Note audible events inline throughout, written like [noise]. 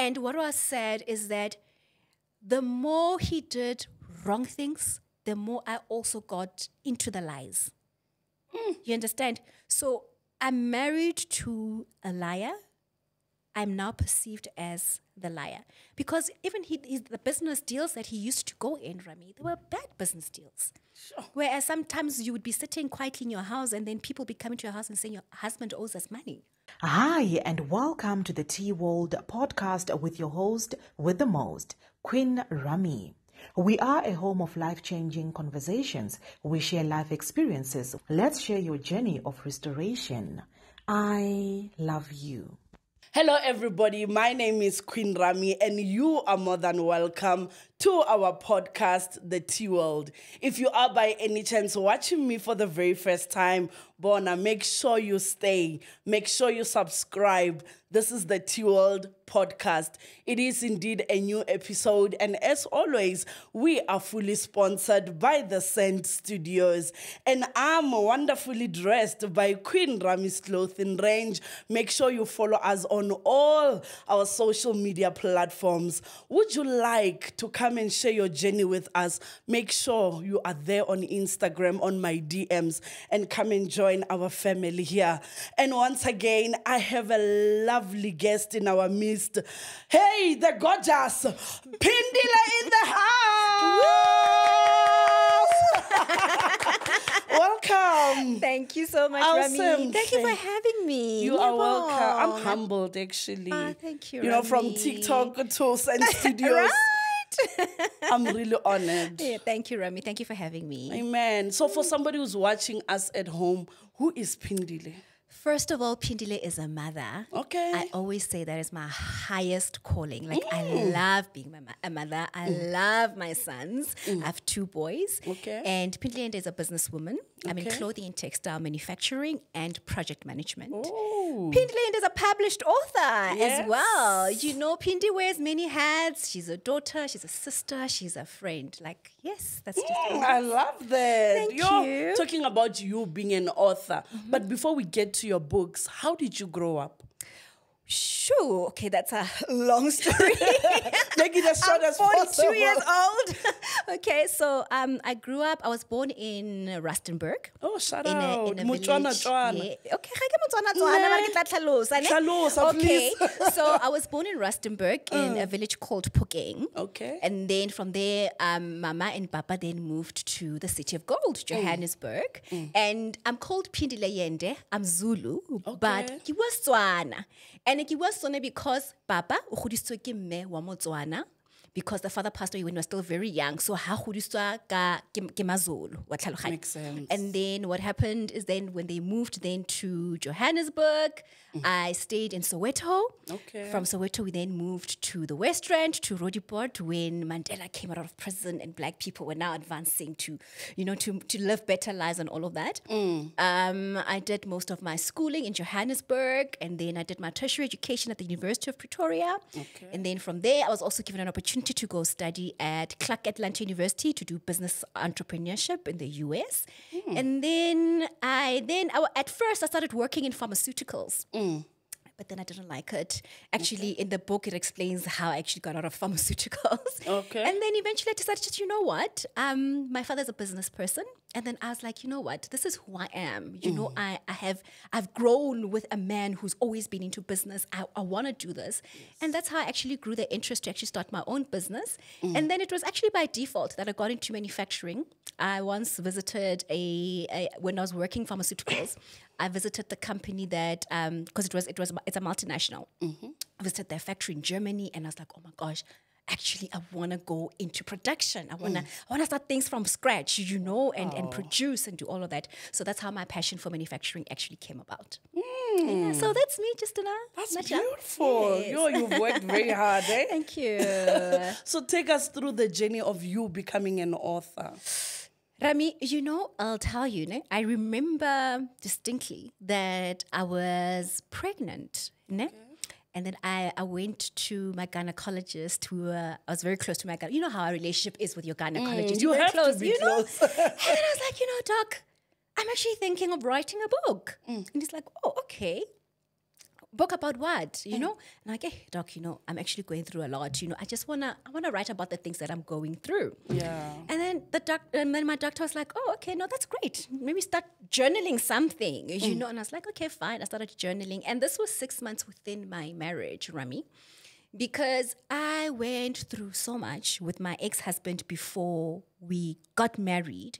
And what was said is that the more he did wrong things, the more I also got into the lies. Hmm. You understand? So I'm married to a liar. I'm now perceived as the liar because even he, his, the business deals that he used to go in, Rami, they were bad business deals. Sure. Whereas sometimes you would be sitting quietly in your house and then people be coming to your house and saying your husband owes us money. Hi, and welcome to the Tea World podcast with your host with the most, Queen Rami. We are a home of life changing conversations. We share life experiences. Let's share your journey of restoration. I love you. Hello, everybody. My name is Queen Rami, and you are more than welcome to our podcast, The Tea World. If you are by any chance watching me for the very first time, Bona, make sure you stay. Make sure you subscribe. This is the Tea World podcast. It is indeed a new episode, and as always, we are fully sponsored by the Sent Studios. And I'm wonderfully dressed by Queen Rami's clothing range. Make sure you follow us on all our social media platforms. Would you like to come and share your journey with us? Make sure you are there on Instagram, on my DMs, and come and join our family here. And once again, I have a lovely guest in our midst. Hey, the gorgeous Phindile in the house. [laughs] Welcome. Thank you so much, Awesome. Rami. Thank you for having me. You are welcome. I'm humbled, actually. Ah, thank you, You know, from TikTok to Sent [laughs] Studios. Right? [laughs] I'm really honored. yeah, thank you, Rami. Thank you for having me. Amen. So, for somebody who's watching us at home, who is Phindile? First of all, Phindile is a mother. Okay. I always say that is my highest calling. Like I Mm. love being my, mo- a mother. I love my sons. I have two boys. Mm. Okay. And Phindile is a businesswoman. I'm in clothing and textile manufacturing and project management. Oh. Phindile is a published author Yes. as well. You know, Phindi wears many hats. She's a daughter. She's a sister. She's a friend. Like yes, that's just. Mm, I love that. Thank You're you. Talking about you being an author. But before we get to your books, how did you grow up? Sure. Okay, that's a [laughs] long story. [laughs] Make it as short I'm as 42 possible. years old. [laughs] okay, so um, I grew up, I was born in Rustenburg. Oh, shout in a, in a Motswana, village. Tswana. Yeah. Okay, ga ke Motswana, Tswana, mara ke tla tlhalosa, ne? Tlhalosa, Okay, so I was born in Rustenburg in a village called Pukeng. Okay. And then from there, um, Mama and Papa then moved to the city of gold, Johannesburg. And I'm called Phindile Yende. I'm Zulu, but Okay. ke was Tswana. And ke was Tswana because Papa o godisitswe ke mme wa Motswana because the father passed away when he was still very young. So ha godiswa ka ke ke maZulu wa tlhaloganya. And then what happened is then when they moved then to Johannesburg, I stayed in Soweto. Okay. From Soweto, we then moved to the West Rand, to Roodepoort, when Mandela came out of prison and black people were now advancing to, you know, to, to live better lives and all of that. Um, I did most of my schooling in Johannesburg, and then I did my tertiary education at the University of Pretoria. Okay. And then from there, I was also given an opportunity to go study at Clark Atlanta University to do business entrepreneurship in the US. And then I then I, at first I started working in pharmaceuticals. But then I didn't like it. Actually, in the book, it explains how I actually got out of [laughs] pharmaceuticals. Okay. And then eventually I decided, just, you know what? Um, my father's a business person. And then I was like, you know what? This is who I am. You know, mm. I, I have, I've grown with a man who's always been into business. I, I want to do this. And that's how I actually grew the interest to actually start my own business. Mm. And then it was actually by default that I got into manufacturing. I once visited a, a when I was working pharmaceuticals, I visited the company that um, because it was it was it's a multinational. Mm-hmm. I visited their factory in Germany, and I was like, oh my gosh. Actually, I want to go into production. I want to, I want to start things from scratch, you know, and, and produce and do all of that. So that's how my passion for manufacturing actually came about. Yeah, so that's me, just in That's nutshell. beautiful. Yes. Yo, you've worked very [laughs] hard, eh? Thank you. [laughs] So take us through the journey of you becoming an author. Rami, you know, I'll tell you, ne? I remember distinctly that I was pregnant, ne? And then I, I went to my gynecologist who uh, I was very close to my gynecologist. You know how our relationship is with your gynecologist. Mm, you have to be you know? close. [laughs] and then I was like, you know, doc, I'm actually thinking of writing a book. And he's like, oh, okay. Book about what you know? And like hey doc you know i'm actually going through a lot. You know i just want to i want to write about the things that i'm going through. Yeah. and then the doc and then my doctor was like oh okay no that's great. Maybe start journaling something you mm. know? And i was like okay fine. I started journaling. And this was six months within my marriage rami because i went through so much with my ex-husband before we got married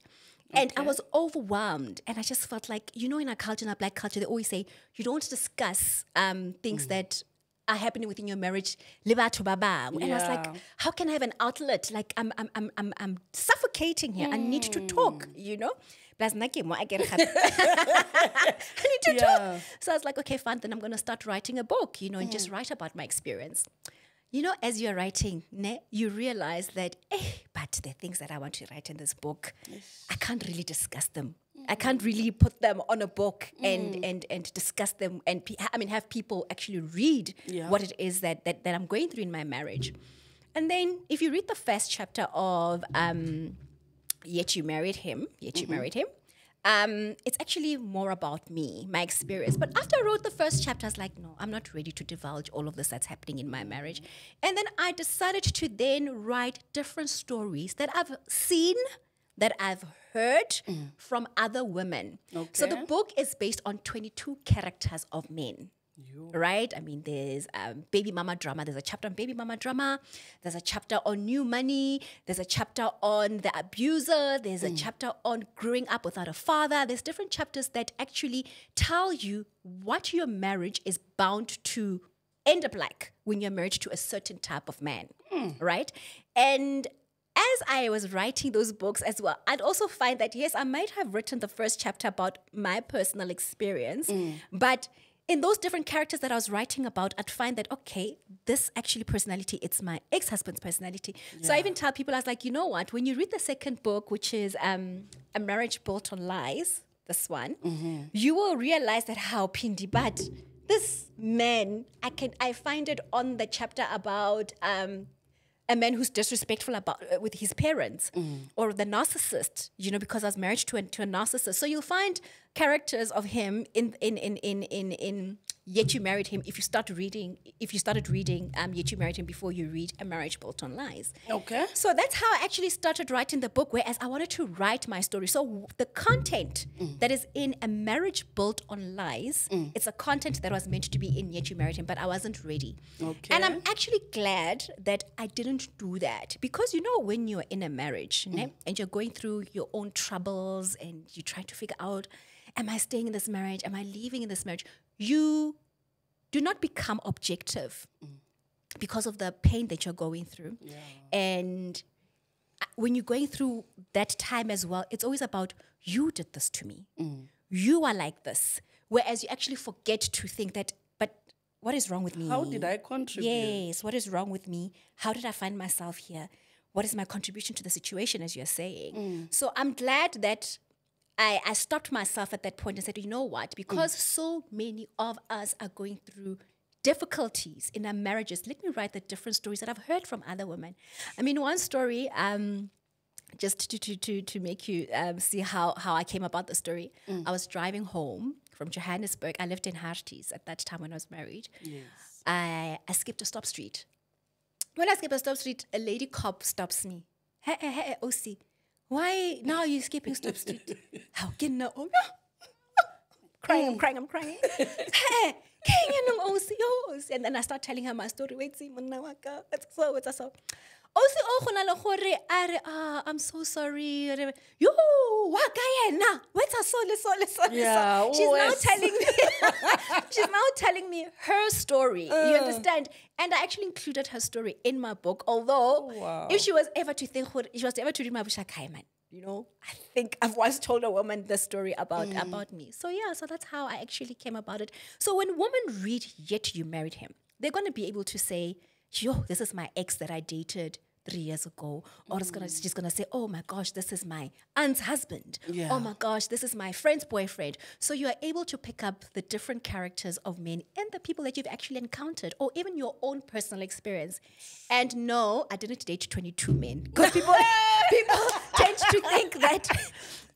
and I was overwhelmed, and I just felt like, you know, in our culture, in our black culture, they always say you don't discuss um, things mm. that are happening within your marriage. "Le batho ba bang." And I was like, how can I have an outlet? Like I'm, I'm, I'm, I'm, I'm suffocating here. I need to hmm. talk. You know. Plus, nna mo, I get. [laughs] I need to Yeah. talk. So I was like, okay, fine. Then I'm going to start writing a book. You know, and just hmm. write about my experience. You know, as you're writing, ne, you realize that, eh, but the things that I want to write in this book, I can't really discuss them. I can't really put them on a book and and and discuss them and I mean have people actually read Yeah. what it is that, that that I'm going through in my marriage. And then if you read the first chapter of um, Yet You Married Him, Yet You Married Him, um, it's actually more about me, my experience. But after I wrote the first chapter, I was like, no, I'm not ready to divulge all of this that's happening in my marriage. And then I decided to then write different stories that I've seen, that I've heard from other women. So the book is based on 22 characters of men right? I mean, there's um, baby mama drama. There's a chapter on baby mama drama. There's a chapter on new money. There's a chapter on the abuser. There's a mm. chapter on growing up without a father. There's different chapters that actually tell you what your marriage is bound to end up like when you're married to a certain type of man, mm. right? And as I was writing those books as well, I'd also find that yes, I might have written the first chapter about my personal experience, mm. but in those different characters that I was writing about, I'd find that okay, this actually personality, it's my ex-husband's personality. So I even tell people, I was like, you know what? When you read the second book, which is um, a marriage built on lies, this one, you will realize that how Phindi, but this man, I can I find it on the chapter about um, a man who's disrespectful about uh, with his parents or the narcissist you know because i was married to a, to a narcissist so you'll find characters of him in in in in in, in yet you married him if you start reading if you started reading um yet you married him before you read a marriage built on lies Okay. so that's how I actually started writing the book, whereas I wanted to write my story. So the content mm. that is in a marriage built on lies, mm. it's a content that was meant to be in Yet You Married Him, but I wasn't ready. Okay. And I'm actually glad that I didn't do that because you know when you're in a marriage ne, mm. and you're going through your own troubles and you try to figure out, am I staying in this marriage? Am I leaving in this marriage? You do not become objective because of the pain that you're going through. And uh, when you're going through that time as well, it's always about you did this to me. You are like this. Whereas you actually forget to think that, but what is wrong with me? How did I contribute? Yes, what is wrong with me? How did I find myself here? What is my contribution to the situation, as you're saying? So I'm glad that I, I stopped myself at that point and said, you know what? Because so many of us are going through difficulties in our marriages. Let me write the different stories that I've heard from other women. I mean, one story, um, just to, to, to, to make you um, see how, how I came about the story, I was driving home from Johannesburg. I lived in Harties at that time when I was married. I, I skipped a stop street. When I skipped a stop street, a lady cop stops me. Hey, hey, hey, OC, why now are you skipping stop street? How can now? Oh, eh. crying, I'm crying, I'm crying. hey, can you know OC, And then I start telling her my story. Wait, see, monna wa ka, it's so, it's so. OC, oh, go na le gore, a re, ah, I'm so sorry. Re- Yo, wa ka yena. Wait, so, le so, le so, le so. She's now telling me, [laughs] she's now telling me her story. You Uh. understand? And I actually included her story in my book. Although, Wow. if she was ever to think, if she was ever to read my book, like, man, you know, I think I've once told a woman the story about Mm. about me. So yeah, so that's how I actually came about it. So when women read "Yet You Married Him," they're going to be able to say, "Yo, this is my ex that I dated." Three years ago, or it's gonna she's gonna say, "Oh my gosh, this is my aunt's husband." Oh yeah. Oh my gosh, this is my friend's boyfriend. So you are able to pick up the different characters of men and the people that you've actually encountered, or even your own personal experience. And no, I didn't date 22 men because people [laughs] people tend to think that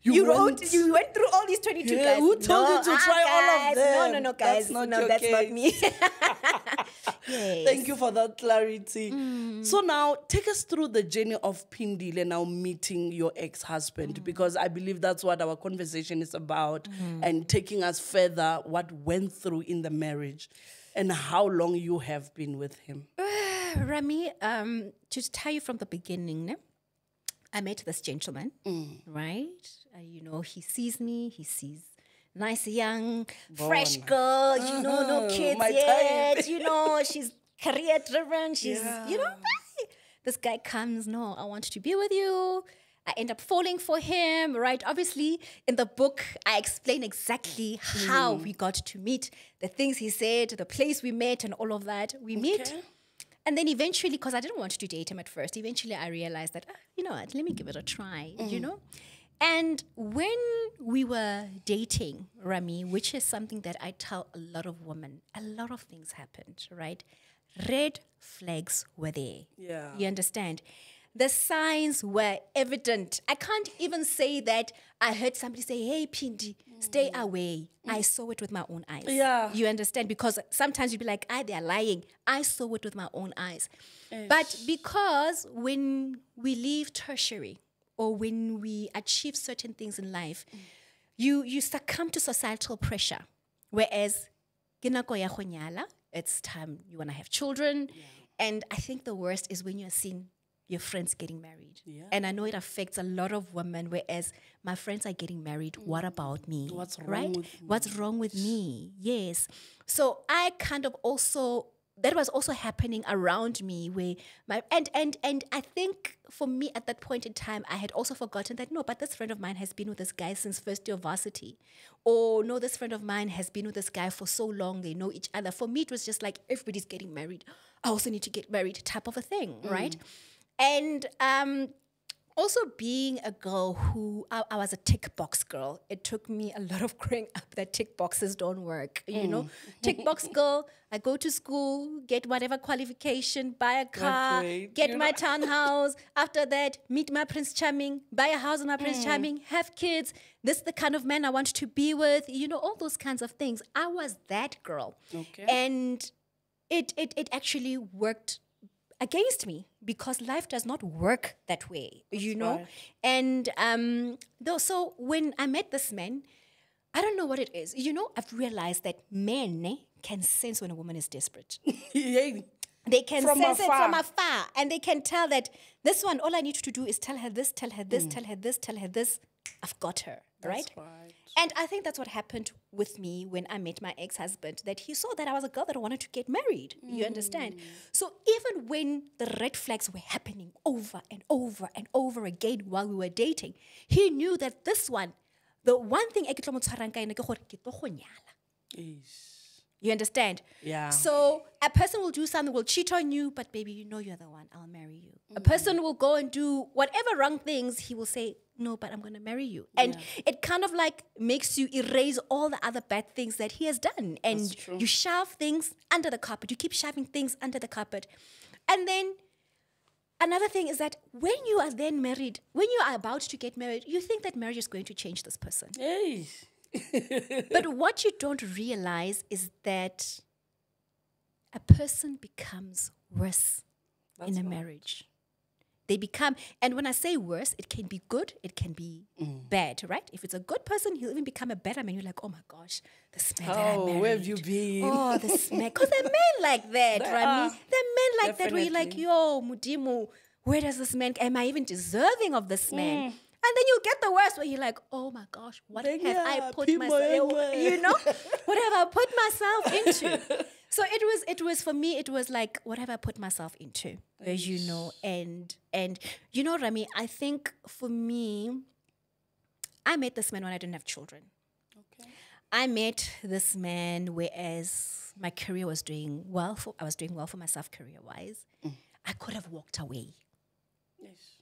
You, went- wrote, you went through all these 22 Yeah, guys. who told you to ah, try all of them? No, no, no, That's guys. not no, that's not me. [laughs] [laughs] yes. Thank you for that clarity. Mm. So now take us through the journey of Phindile now meeting your ex-husband Mm. because I believe that's what our conversation is about Mm-hmm. and taking us further what went through in the marriage and how long you have been with him. [sighs] Rami, um, to tell you from the beginning, ne? I met this gentleman, Mm. right? Uh, you know, he sees me, he sees nice, young, fresh girl, you know, no Uh-huh, kids my yet, you know, [laughs] she's career driven, she's, you know, this guy comes, no, I want to be with you. I end up falling for him, right? Obviously, in the book, I explain exactly how Mm. we got to meet, the things he said, the place we met, and all of that. We meet. Okay. And then eventually, because I didn't want to date him at first, eventually I realized that, ah, you know what, let me give it a try, you know? And when we were dating, Rami, which is something that I tell a lot of women, a lot of things happened, right? Red flags were there. Yeah. You understand? The signs were evident. I can't even say that I heard somebody say, hey, Phindi, stay mm. away. I mm. saw it with my own eyes. Yeah. You understand? Because sometimes you'd be like, ah, they're lying. I saw it with my own eyes. But because when we leave tertiary or when we achieve certain things in life, mm. you, you succumb to societal pressure. Whereas, ke nako ya go it's time you want to have children. And I think the worst is when you're seeing your friends getting married. And I know it affects a lot of women, whereas my friends are getting married. Mm. What about me? What's wrong right? with What's wrong with me? Yes. So I kind of also that was also happening around me where my and and and I think for me at that point in time I had also forgotten that no, but this friend of mine has been with this guy since first year of varsity. Or no, this friend of mine has been with this guy for so long, they know each other. For me, it was just like everybody's getting married. I also need to get married type of a thing, mm. right? And um also being a girl who I, I was a tick box girl it took me a lot of [laughs] growing up that tick boxes don't work you know? Tick box [laughs] girl i go to school get whatever qualification buy a car Graduate, get my know? [laughs] townhouse after that meet my prince charming buy a house with my prince charming have kids. This is the kind of man i want to be with you know all those kinds of things. I was that girl. Okay. and it it, it actually worked against me because life does not work that way you know right. and um though so when i met this man i don't know what it is you know i've realized that men eh, can sense when a woman is desperate Yeah. [laughs] they can From sense it from afar. afar and they can tell that this one all i need to do is tell her this tell her this tell her this tell her this i've got her right right. and I think that's what happened with me when I met my ex husband, that he saw that I was a girl that wanted to get married. You understand? Mm. So even when the red flags were happening over and over and over again while we were dating, he knew that this one, the one thing e ke tlo mo tshwarang ka yone ke gore ke tlo go nyala. You understand? Yeah. So a person will do something, will cheat on you, but baby, you know you're the one. I'll marry you. A mm-hmm. person will go and do whatever wrong things. He will say, no, but I'm going to marry you. And it kind of like makes you erase all the other bad things that he has done. And you shove things under the carpet. You keep shoving things under the carpet. And then another thing is that when you are then married, when you are about to get married, you think that marriage is going to change this person. Hey. But [laughs] what you don't realize is that a person becomes worse in a marriage. They become, and when I say worse, it can be good, it can be Mm. bad, right? If it's a good person, he'll even become a better man. You're like, oh my gosh, that I Oh, where have you been? Oh, the [laughs] man. Because they're men like that, They Rami. are. They're men like that where you're like, yo, Mudimu, where does this man, am I even deserving of this man? Mm. And then you get the worst where you're like, oh my gosh, what have I put myself, you know, [laughs] what have I put myself into? [laughs] So it was, it was for me, it was like, what have I put myself into, as you know, and and you know, Rami, I think for me, I met this man when I didn't have children. Okay. I met this man whereas my career was doing well for I was doing well for myself career wise. I could have walked away. Yes.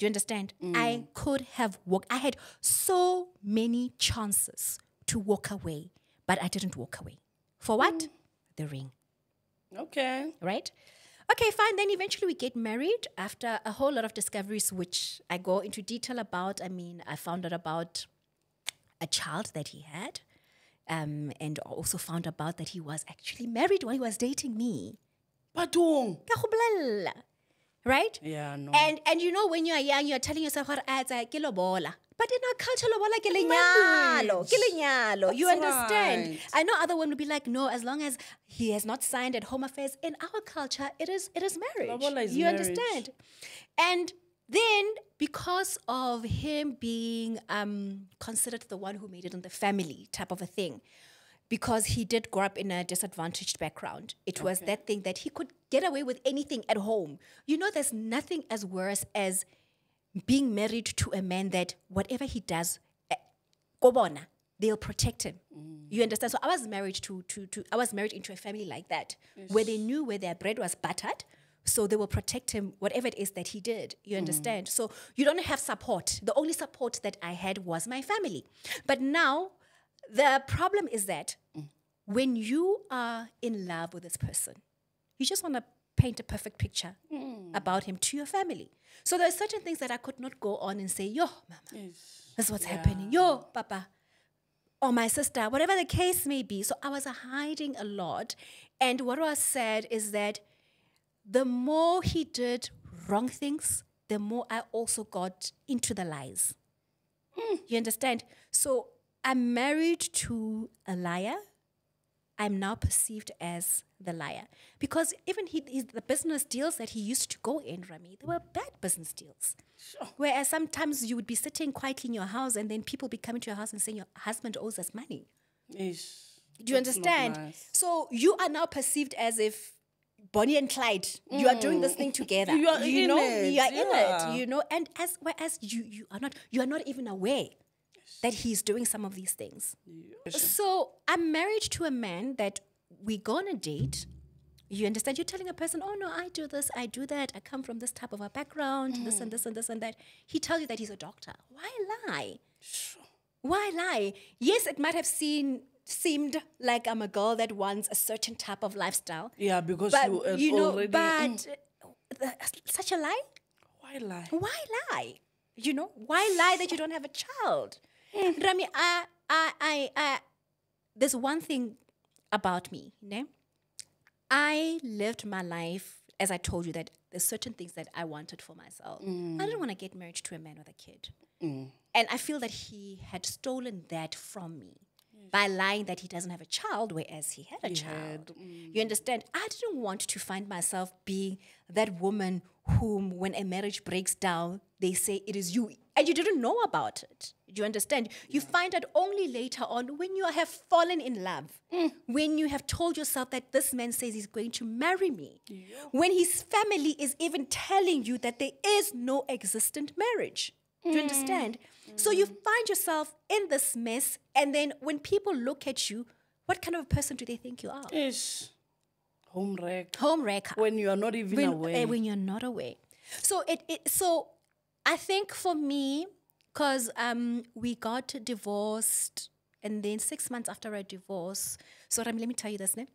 Do you understand? I could have walked. I had so many chances to walk away, but I didn't walk away. For what? The ring, Okay. right? Okay, fine. Then eventually we get married after a whole lot of discoveries, which I go into detail about. I mean, I found out about a child that he had, um, and also found about that he was actually married while he was dating me. Patong. Ka go bolella, Right? Yeah, no. And and you know when you are young, you are telling yourself what I ke lobola. But in our culture, lobola ke lenyalo, ke lenyalo. You understand? right. I know other women would be like, no, as long as he has not signed at Home Affairs, in our culture, it is it is marriage. Lobola is you marriage. understand? And then because of him being um, considered the one who made it in the family type of a thing, because he did grow up in a disadvantaged background. It was that thing that he could get away with anything at home. You know, there's nothing as worse as being married to a man that whatever he does, eh, kobona, they'll protect him. You understand? So I was married to, to, to I was married into a family like that, where they knew where their bread was buttered. So they will protect him, whatever it is that he did. You understand? So you don't have support. The only support that I had was my family. But now the problem is that when you are in love with this person, you just want to paint a perfect picture hmm. about him to your family. So there are certain things that I could not go on and say, yo, mama, this is what's happening. Yo, papa, or my sister, whatever the case may be. So I was hiding a lot. And what was said is that the more he did wrong things, the more I also got into the lies. Hmm. You understand? So I'm married to a liar. I'm now perceived as the liar because even he, his, the business deals that he used to go in, Rami, they were bad business deals. Sure. Whereas sometimes you would be sitting quietly in your house and then people be coming to your house and saying your husband owes us money. Ish. Do you That's understand? nice. So you are now perceived as if Bonnie and Clyde, you are doing this thing mm. together. [laughs] You are you in know, it, you are in it. You know, and as whereas you you are not, you are not even aware that he's doing some of these things. So I'm married to a man that we go on a date. You understand? You're telling a person, oh no, I do this, I do that, I come from this type of a background, this and this and this and that. He tells you that he's a doctor. Why lie? Why lie? Yes, it might have seen seemed like I'm a girl that wants a certain type of lifestyle. Yeah, because But you, you know, already. but the- such a lie? Why lie? Why lie? You know, why lie that you don't have a child? Mm. Rami, I, I, I, I, there's one thing about me, ne? I lived my life as I told you that there's certain things that I wanted for myself. I mm. didn't want to get married to a man with a kid. Mm. And I feel that he had stolen that from me by lying that he doesn't have a child, whereas he had a child. You understand? I didn't want to find myself being that woman whom, when a marriage breaks down, they say it is you, and you didn't know about it. Do you understand? You find out only later on when you have fallen in love, hmm. when you have told yourself that this man says he's going to marry me, when his family is even telling you that there is no existent marriage. Do you hmm. understand? So hmm. you find yourself in this mess, and then when people look at you, what kind of a person do they think you are? Ish. Home wreck. Home wrecker. When you are not even when, eh, aware. eh, when you're not aware. So it, it so I think for me, because um we got divorced and then six months after our divorce, so Rami, let me tell you this, ne?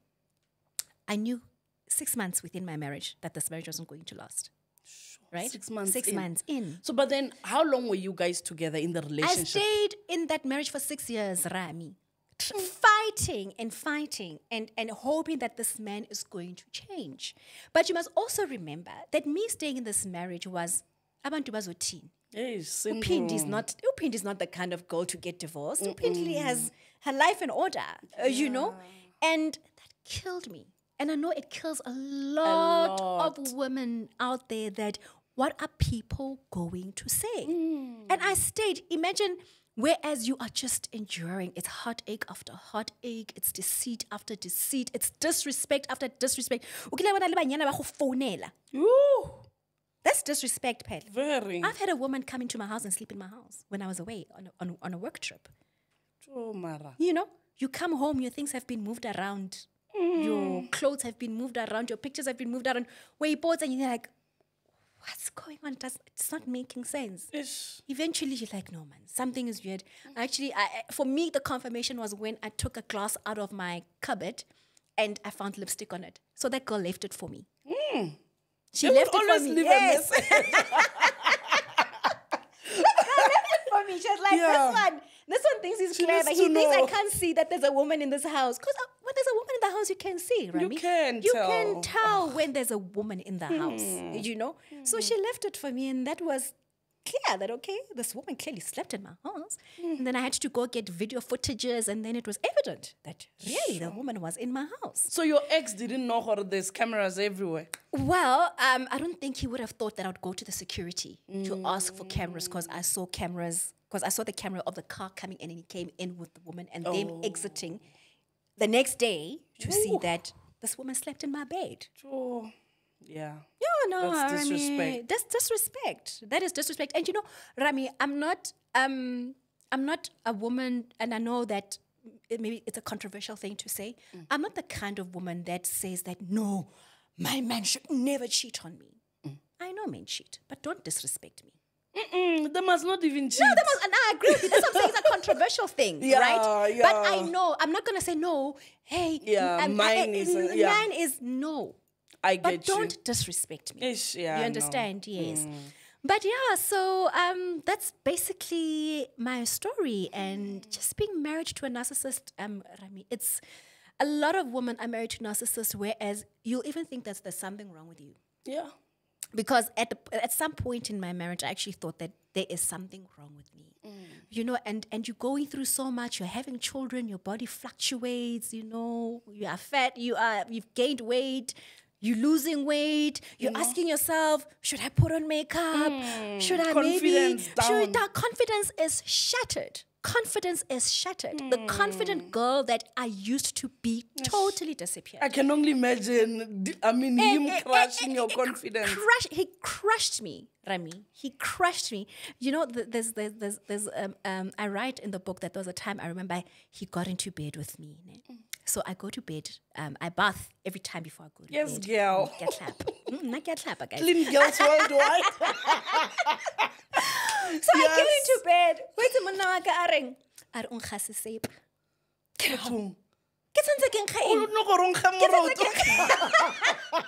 I knew six months within my marriage that this marriage wasn't going to last. Right? Six months Six in. months in. So, but then, how long were you guys together in the relationship? I stayed in that marriage for six years, Rami, fighting and fighting and, and hoping that this man is going to change. But you must also remember that me staying in this marriage was abantu bazothini. Yes, Uphindi is not Uphindi is not the kind of girl to get divorced. Uphindi has her life in order, uh, you know, and that killed me. And I know it kills a lot, of women out there. That what are people going to say? And I stayed. Imagine. Whereas you are just enduring, it's heartache after heartache, it's deceit after deceit, it's disrespect after disrespect. O kile wa bona le banyana ba. Ooh, That's disrespect, Pele. very. I've had a woman come into my house and sleep in my house when I was away on a, on, on a work trip. Oh, Mara. You know, you come home, your things have been moved around, your mm. clothes have been moved around, your pictures have been moved around. Where you bought and you're like, what's going on? Does, it's not making sense. Ish. Eventually, you're like, no, man, something is weird. Actually, I, for me, the confirmation was when I took a glass out of my cupboard and I found lipstick on it. So that girl left it for me. Mm. She [laughs] They left it for me. leave a Yes. message. for me. She was like, Yeah. this one, this one thinks he's She clever. He thinks I can't see that there's a woman in this house. Because when there's a woman in the house, you can see, Rami. can You tell. can tell when there's a woman in the house, Hmm. you know? So she left it for me, and that was clear that, okay, this woman clearly slept in my house. Hmm. And then I had to go get video footages, and then it was evident that really the woman was in my house. So your ex didn't know how there's cameras everywhere. Well, um, I don't think he would have thought that I would go to the security to ask for cameras because I saw cameras because I saw the camera of the car coming in and he came in with the woman and them exiting the next day to see that this woman slept in my bed. Oh, yeah. Yeah, no, That's Rami, disrespect. that's disrespect. That is disrespect. And you know, Rami, I'm not, um, I'm not a woman, and I know that it, maybe it's a controversial thing to say. Mm. I'm not the kind of woman that says that no, my man should never cheat on me. Mm. I know men cheat, but don't disrespect me. Mm, they must not even cheat. No, they must, and I agree with you. That's what I'm saying. It's a controversial thing, [laughs] Yeah, right? But I know I'm not gonna say no. Hey, Yeah, um, mine I- is, yeah. mine is no. I But get don't you. disrespect me. Ish, yeah, you understand? Yes. But yeah, so um, that's basically my story, and just being married to a narcissist. Um, Rami, it's a lot of women are married to narcissists, whereas you'll even think that there's something wrong with you Yeah. because at the, at some point in my marriage, I actually thought that there is something wrong with me. You know, and and you're going through so much. You're having children. Your body fluctuates. You know, you are fat. You are you've gained weight. You're losing weight. You're asking yourself, should I put on makeup? Should I maybe? Confidence Should down. that confidence is shattered. Confidence is shattered. The confident girl that I used to be totally disappeared. I can only imagine, I mean, Eh, him eh, crushing eh, your confidence. Crush, he crushed me, Rami. He crushed me. You know, there's, there's, there's, there's um, um, I write in the book that there was a time I remember he got into bed with me. ne. So I go to bed. Um, I bath every time before I go to Yes, bed. girl. Get clap. Mm, not get clap, guys. Clean girls worldwide. [laughs] So I get into bed. Wait a minute, I got a ring. I don't have sepe. Bathong. Ke santse ke nkga O eng? no go ronkga moroto. [laughs] No,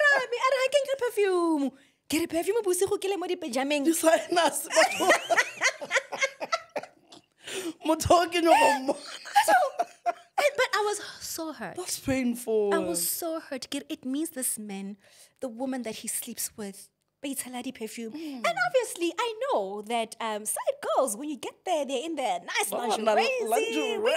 Rami, a re ha ke nkge perfume. Ke re perfume bosigo ke le mo dipejameng. [laughs] Motho o ke nyaka ho mmona. And- But I was so hurt. That's painful. I was so hurt. It means this man, the woman that he sleeps with, Beitsaladi perfume. Hmm. And obviously, I know that um, side girls, when you get there, they're in their nice Oh, lingerie, lingerie.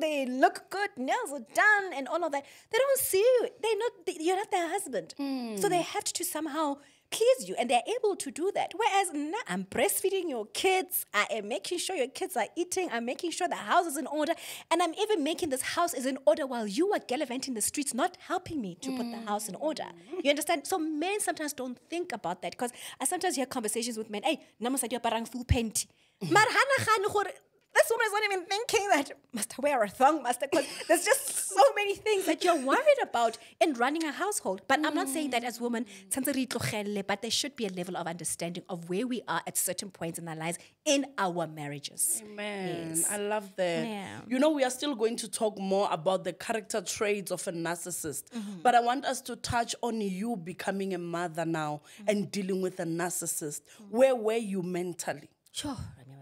they look good, nails are done, and all of that. They don't see you. They're not. They, you're not their husband, so they have to somehow please you, and they're able to do that. Whereas now, I'm breastfeeding your kids. I am making sure your kids are eating. I'm making sure the house is in order, and I'm even making this house is in order while you are gallivanting the streets, not helping me to put the house in order. Mm. You understand? So men sometimes don't think about that because I sometimes hear conversations with men. Hey, namasadi parang full panty. [laughs] Mar ha nagane gore this woman is not even thinking that must I wear a thong, must I? Because there's just so many things that you're worried about in running a household. But I'm not saying that as women, tshwantse re itlogele, but there should be a level of understanding of where we are at certain points in our lives in our marriages. Man, Yes. I love that. Yeah. You know, we are still going to talk more about the character traits of a narcissist, Mm-hmm. but I want us to touch on you becoming a mother now Mm-hmm. and dealing with a narcissist. Where were you mentally? Sure,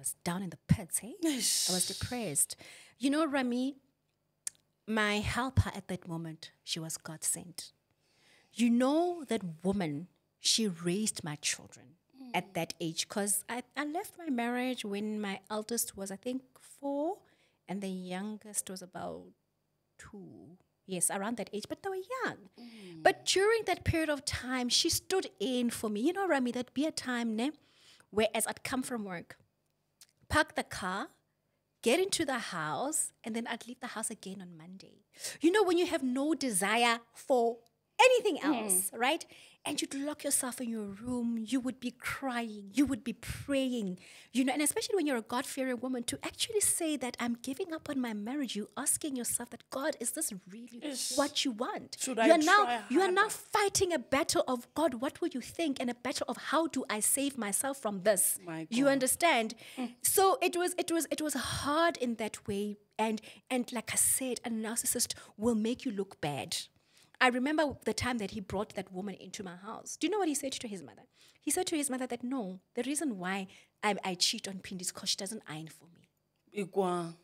was down in the pits, hey? I was depressed. You know, Rami, my helper at that moment, she was God sent. You know, that woman, she raised my children at hmm. that age because I, I left my marriage when my eldest was, I think, four, and the youngest was about two. Yes, around that age, but they were young. Hmm. But during that period of time, she stood in for me. You know, Rami, that'd be a time, ne? Whereas I'd come from work, park the car, get into the house, and then I'd leave the house again on Monday. You know, when you have no desire for anything hmm. else, right? And you'd lock yourself in your room, you would be crying, you would be praying, you know, and especially when you're a God fearing woman, to actually say that I'm giving up on my marriage, you asking yourself that God, is this really what you want? Should you I are now try you are now fighting a battle of God, what will you think? And a battle of how do I save myself from this? My You understand? Mm. So it was it was it was hard in that way. And and like I said, a narcissist will make you look bad. I remember the time that he brought that woman into my house. Do you know what he said to his mother? He said to his mother that no, the reason why I, I cheat on Phindi is because she doesn't iron for me. Ikwa.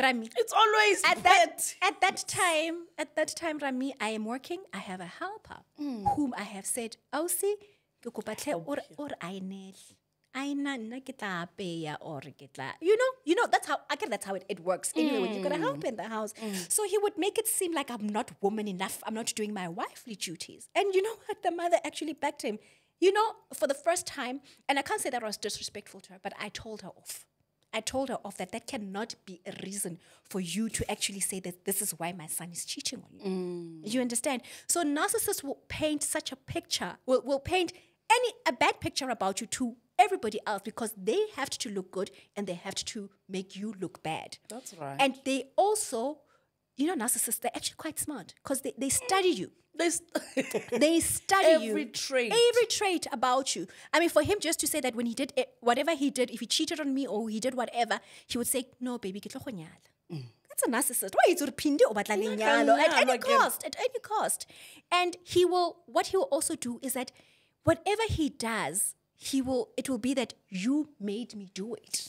Rami, It's always at that at that time, at that time, Rami, I am working. I have a helper hmm. whom I have said, "Ausi, ke kopa hle or I ainel." Aina nna ke tla apeya or ke tla you know you know that's how I get that's how it, it works anyway. When you got a mm. help in the house. Mm. So he would make it seem like I'm not woman enough. I'm not doing my wifely duties. And you know what? The mother actually backed him. You know for the first time and I can't say that I was disrespectful to her but I told her off. I told her off that that cannot be a reason for you to actually say that this is why my son is cheating on you. Mm. You understand? So narcissists will paint such a picture, will, will paint any a bad picture about you to everybody else because they have to look good and they have to make you look bad. That's right. And they also, you know, narcissists, they're actually quite smart because they, they study you. This They study [laughs] you. Every trait. Every trait about you. I mean, for him just to say that when he did it, whatever he did, if he cheated on me or he did whatever, he would say, "No, baby, get nyala." That's a narcissist. Why is it phinde o batla lenyalo at any cost? At any cost. And he will. What he will also do is that whatever he does, he will. It will be that you made me do it.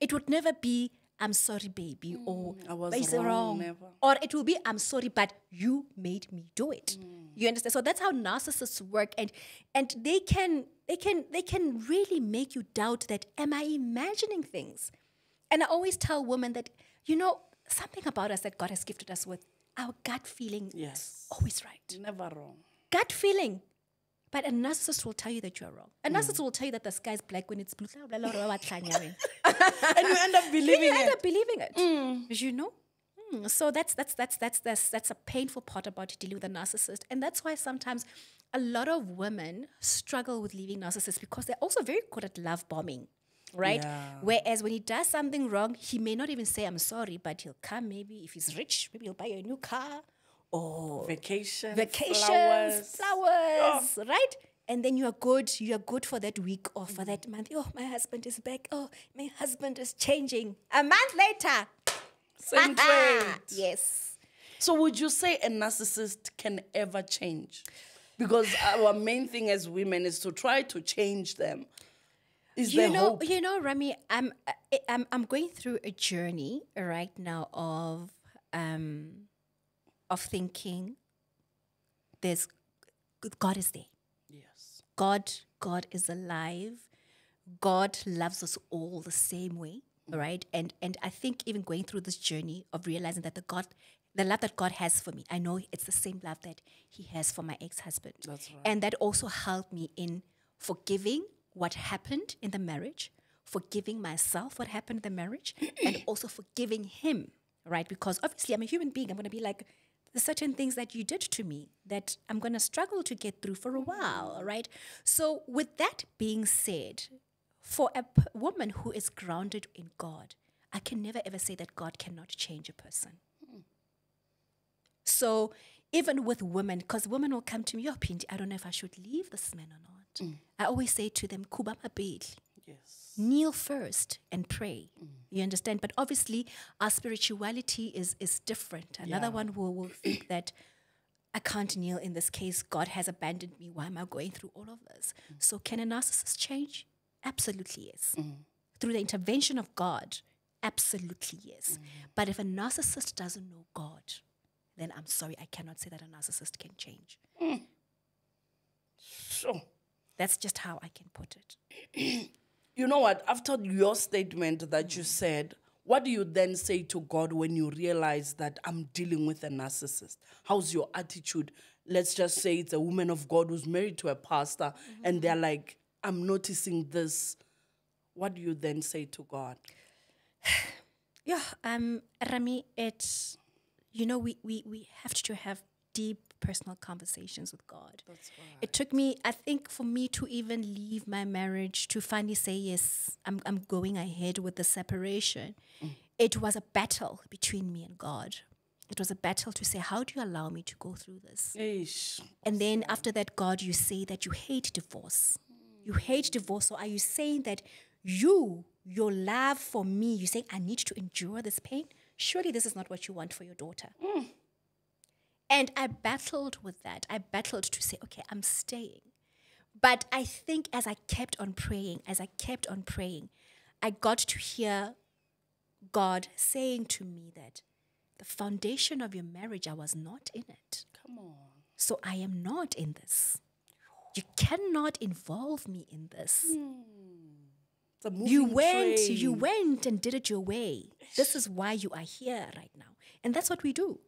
It would never be. I'm sorry, baby, hmm. or I was "It's wrong, never." or it will be i'm sorry but you made me do it hmm. you understand so that's how narcissists work and and they can they can they can really make you doubt that am i imagining things and i always tell women that you know something about us that god has gifted us with our gut feeling Yes. is always right Never wrong. gut feeling but a narcissist will tell you that you're wrong. A narcissist will tell you that the sky is black when it's blue. And you end up believing you end it. up believing it. You know. Mm, So that's that's that's that's that's that's a painful part about dealing with a narcissist, and that's why sometimes a lot of women struggle with leaving narcissists because they're also very good at love bombing, right? Yeah. Whereas when he does something wrong, he may not even say I'm sorry, but he'll come. Maybe if he's rich, maybe he'll buy you a new car or Vacation. vacations, Flowers. flowers, right? And then you are good. You are good for that week or for that month. Oh, my husband is back. Oh, my husband is changing. A month later, Same trait. yes. So would you say a narcissist can ever change? Because our main thing as women is to try to change them. Is You there know, hope? you know, Rami, I'm, I'm, I'm going through a journey right now of, um, of thinking. There's, God is there. Yes. God, God is alive. God loves us all the same way, mm. right? And and I think even going through this journey of realizing that the God, the love that God has for me, I know it's the same love that He has for my ex-husband. That's right. And that also helped me in forgiving what happened in the marriage, forgiving myself what happened in the marriage, and [clears throat] also forgiving him, right? Because obviously I'm a human being. I'm going to be like, certain things that you did to me that I'm going to struggle to get through for a while, right? So, with that being said, for a p- woman who is grounded in God, I can never ever say that God cannot change a person. So even with women, because women will come to me, oh, Phindi, I don't know if I should leave this man or not. Mm. I always say to them, Kuba mabili. Yes. Kneel first and pray. Mm. You understand? But obviously, our spirituality is is different. Another Yeah. one will, will think that I can't kneel in this case. God has abandoned me. Why am I going through all of this? Mm. So, can a narcissist change? Absolutely, yes. Mm. Through the intervention of God, absolutely, yes. But if a narcissist doesn't know God, then I'm sorry, I cannot say that a narcissist can change. Sure. That's just how I can put it. [clears throat] You know what? After your statement that you said, what do you then say to God when you realize that I'm dealing with a narcissist? How's your attitude? Let's just say it's a woman of God who's married to a pastor and they're like, I'm noticing this. What do you then say to God? [sighs] Yeah, um, Rami, it's you know we, we we have to have deep personal conversations with God. That's right. It took me, I think, for me to even leave my marriage to finally say yes, I'm I'm going ahead with the separation. Mm. It was a battle between me and God. It was a battle to say, how do you allow me to go through this? Eish. And then after that, God, you say that you hate divorce. You hate divorce. So are you saying that you, your love for me, you saying I need to endure this pain? Surely this is not what you want for your daughter. Hmm. And I battled with that. I battled to say, okay, I'm staying. But I think as I kept on praying, as I kept on praying, I got to hear God saying to me that the foundation of your marriage, I was not in it. Come on. So I am not in this. You cannot involve me in this. Hmm. A You went, train. you went and did it your way. This is why you are here right now. And that's what we do.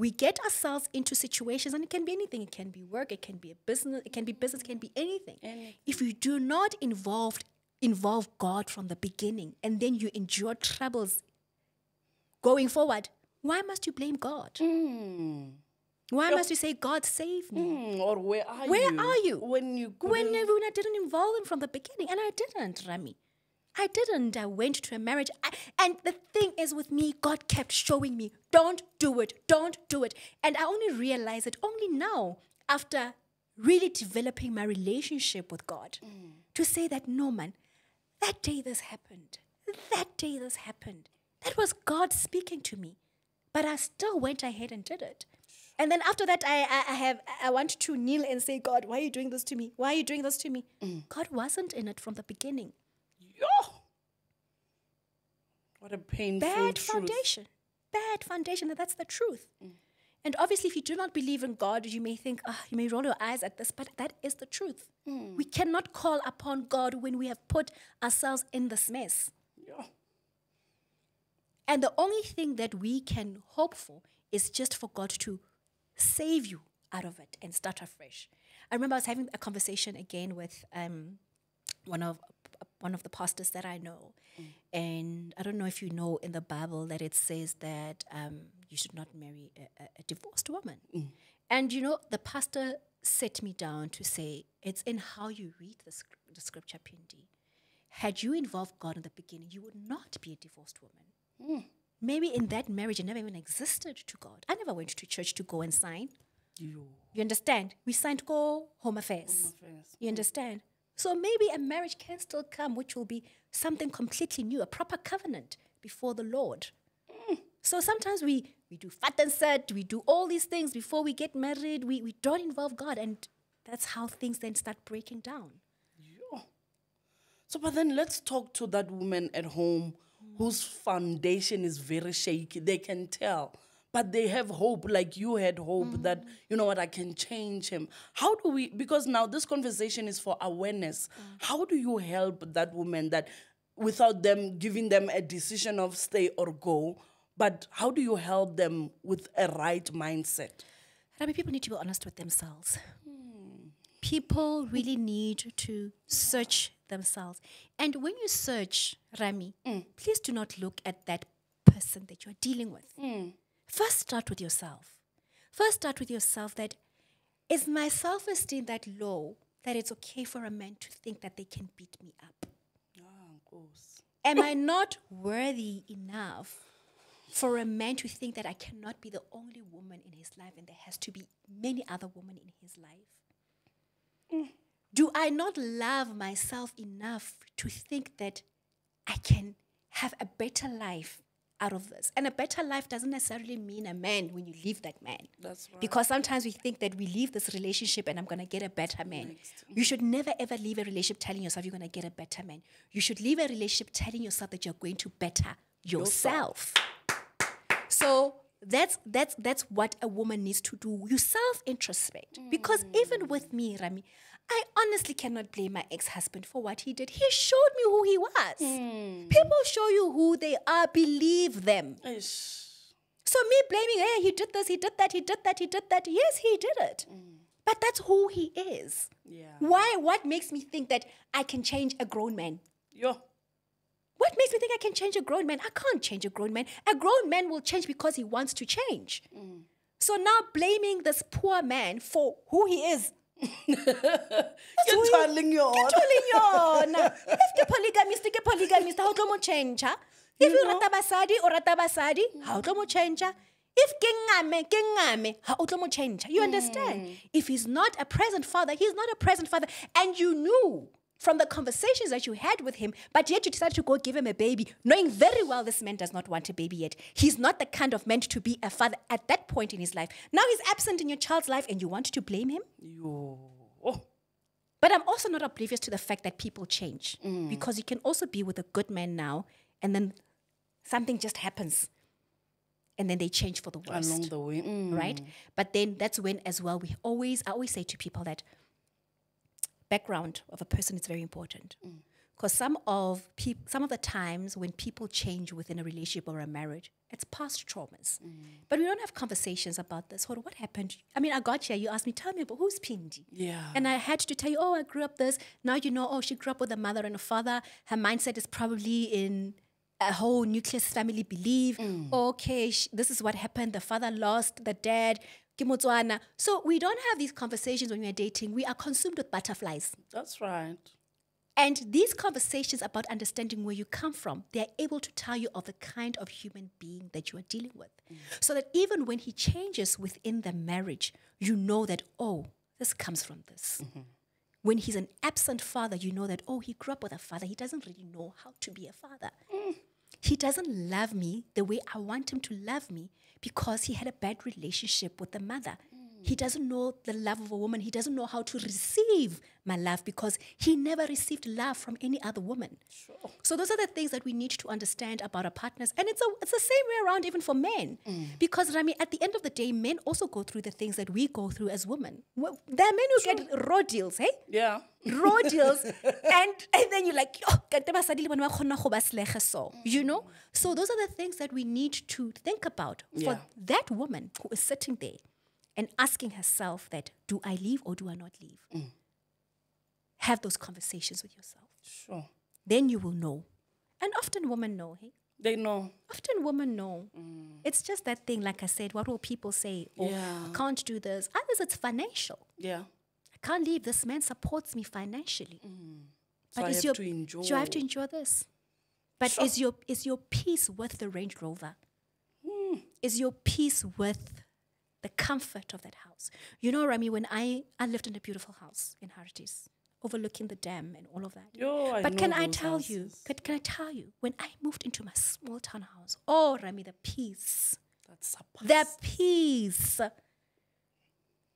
We get ourselves into situations, and it can be anything. It can be work, it can be a business, it can be business, it can be anything. If you do not involve involve God from the beginning and then you endure troubles going forward, why must you blame God? Why must you say, God save me? Hmm, or where are Where you? Where are you? When you when, I didn't involve him from the beginning, and I didn't, Rami. I didn't. I went to a marriage. I, and the thing is with me, God kept showing me, don't do it, don't do it. And I only realized it only now after really developing my relationship with God mm. to say that, no, man, that day this happened, that day this happened. That was God speaking to me. But I still went ahead and did it. And then after that, I, I, I have I want to kneel and say, God, why are you doing this to me? Why are you doing this to me? Mm. God wasn't in it from the beginning. Yo! What a painful Bad truth. foundation. Bad foundation. and That's the truth. And obviously, if you do not believe in God, you may think, ah, you may roll your eyes at this, but that is the truth. We cannot call upon God when we have put ourselves in this mess. Yo. And the only thing that we can hope for is just for God to save you out of it and start afresh. I remember I was having a conversation again with um, one of one of the pastors that I know, mm. and I don't know if you know in the Bible that it says that um, you should not marry a, a, divorced woman. Mm. And you know, the pastor set me down to say it's in how you read the, sc- the scripture, Phindi. Had you involved God in the beginning, you would not be a divorced woman. Mm. Maybe in that marriage, it never even existed to God. I never went to church to go and sign. Yo. You understand? We signed go home affairs. affairs. You understand? So maybe a marriage can still come, which will be something completely new, a proper covenant before the Lord. Mm. So sometimes we, we do fat and set, we do all these things before we get married, we, we don't involve God, and that's how things then start breaking down. Yo. So, but then let's talk to that woman at home mm. whose foundation is very shaky. They can tell, but they have hope, like you had hope that, mm. you know what, I can change him. How do we, because now this conversation is for awareness. Mm. How do you help that woman that without them giving them a decision of stay or go? But how do you help them with a right mindset? I mean, people need to be honest with themselves. Hmm. People really need to search themselves. And when you search, Rami, hmm. please do not look at that person that you're dealing with. Hmm. First, start with yourself. First, start with yourself that is my self esteem that low that it's okay for a man to think that they can beat me up? Ah, Am I not worthy enough for a man to think that I cannot be the only woman in his life and there has to be many other women in his life? Do I not love myself enough to think that I can have a better life out of this? And a better life doesn't necessarily mean a man when you leave that man. That's right. Because sometimes we think that we leave this relationship and I'm going to get a better man. You should never ever leave a relationship telling yourself you're going to get a better man. You should leave a relationship telling yourself that you're going to better yourself. So that's that's that's what a woman needs to do. You self introspect. Mm. Because even with me, Rami, I honestly cannot blame my ex-husband for what he did. He showed me who he was. Hmm. People show you who they are, believe them. Ish. So me blaming, hey, he did this, he did that, he did that, he did that. Yes, he did it. Hmm. But that's who he is. Yeah. Why? What makes me think that I can change a grown man? Yo. What makes me think I can change a grown man? I can't change a grown man. A grown man will change because he wants to change. Hmm. So now blaming this poor man for who he is. [laughs] You're twirling your Ke tholeng yona. If ke polygamist, ke polygamist, ha o tlo mo change. If you rata basadi, o rata basadi, ha o tlo mo change. If ke ngame, ke ngame, ha o tlo mo change. You hmm. understand? If he's not a present father, he's not a present father. And you knew from the conversations that you had with him, but yet you decided to go give him a baby, knowing very well this man does not want a baby yet. He's not the kind of man to be a father at that point in his life. Now he's absent in your child's life and you want to blame him? Yo. Oh. But I'm also not oblivious to the fact that people change because you can also be with a good man now and then something just happens and then they change for the worst Along the way. Mm. right? But then that's when, as well, we always, I always say to people that background of a person is very important. Mm. Because some of peop- some of the times when people change within a relationship or a marriage, it's past traumas. Mm. But we don't have conversations about this. What what happened? I mean, I got here. You asked me, tell me about who's Phindi. Yeah. And I had to tell you, oh, I grew up this. Now you know, oh, she grew up with a mother and a father. Her mindset is probably in a whole nucleus family belief. Mm. Okay, sh- this is what happened. The father lost the dad. Ke Motswana. So we don't have these conversations when we are dating. We are consumed with butterflies. That's right. And these conversations about understanding where you come from, they are able to tell you of the kind of human being that you are dealing with. Mm. So that even when he changes within the marriage, you know that, oh, this comes from this. Mm-hmm. When he's an absent father, you know that, oh, he grew up with a father. He doesn't really know how to be a father. Mm. He doesn't love me the way I want him to love me because he had a bad relationship with the mother. He doesn't know the love of a woman. He doesn't know how to receive my love because he never received love from any other woman. Sure. So those are the things that we need to understand about our partners. And it's a, it's the same way around even for men. Mm. Because Rami, at the end of the day, men also go through the things that we go through as women. Well, There are men who get raw deals, hey? Yeah. raw [laughs] deals and and then you're like oh kante basadi le bone ba kgona go ba selege so you mm. know so those are the things that we need to think about for Yeah. that woman who is sitting there and asking herself that do i leave or do i not leave mm. have those conversations with yourself Sure. then you will know and often women know hey They know. often women know mm. it's just that thing like i said what will people say oh Yeah. i can't do this others it's financial Yeah. I can't leave. This man supports me financially. Mm. So I is have your, to enjoy. Do I have to endure this? But is your is your peace worth the Range Rover? Hmm. Is your peace worth the comfort of that house? You know, Rami, when I I lived in a beautiful house in Harties, overlooking the dam and all of that. Yo, I but can I tell you? houses. Can, can I tell you? When I moved into my small town house, oh Rami, the peace That's a the peace.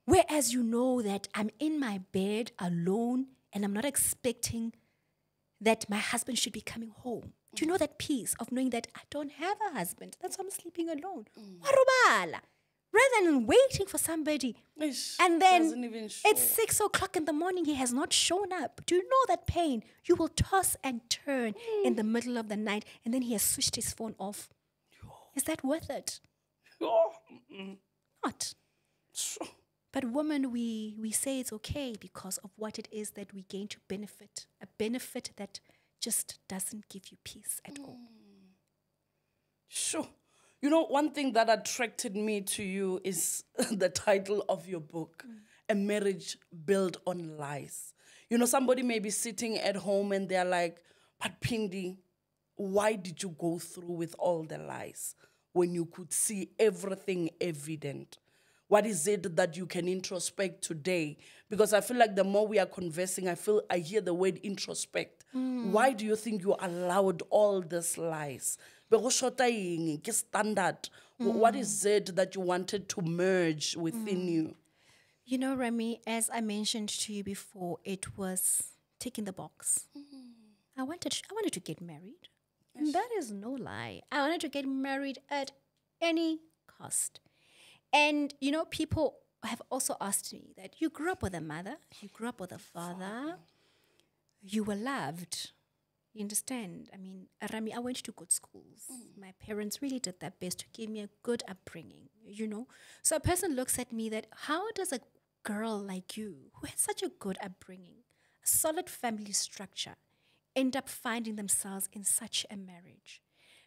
Whereas you know that I'm in my bed alone and I'm not expecting that my husband should be coming home. Do you know that peace of knowing that I don't have a husband? That's why I'm sleeping alone. Mm. Warubala. Rather than waiting for somebody. Ish, And then it's six o'clock in the morning, he has not shown up. Do you know that pain? You will toss and turn in the middle of the night and then he has switched his phone off. Is that worth it? Not. But women, we, we say it's okay because of what it is that we gain to benefit, a benefit that just doesn't give you peace at all. Sure. You know, one thing that attracted me to you is [laughs] the title of your book, A Marriage Built on Lies. You know, somebody may be sitting at home and they're like, but Phindi, why did you go through with all the lies when you could see everything evident? What is it that you can introspect today? Because I feel like the more we are conversing, I feel I hear the word introspect. Hmm. Why do you think you allowed all these lies? Be go shota eng? Ke standard. Wh- What mm. is it that you wanted to merge within mm. you? You know, Rami, as I mentioned to you before, it was ticking the box. Mm-hmm. I wanted I wanted to get married. And that is no lie. I wanted to get married at any cost. And you know, people have also asked me that you grew up with a mother, you grew up with a father, you were loved. You understand? I mean, Rami, I went to good schools. Mm. My parents really did their best to give me a good upbringing, you know? So a person looks at me that how does a girl like you, who has such a good upbringing, a solid family structure, end up finding themselves in such a marriage?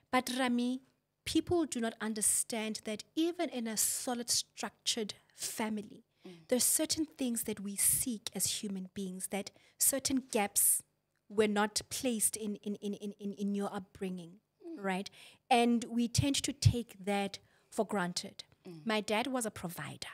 But Rami, people do not understand that even in a solid, structured family, mm. there's certain things that we seek as human beings, that certain gaps were not placed in, in, in, in, in, your upbringing, mm. right? And we tend to take that for granted. Mm. My dad was a provider.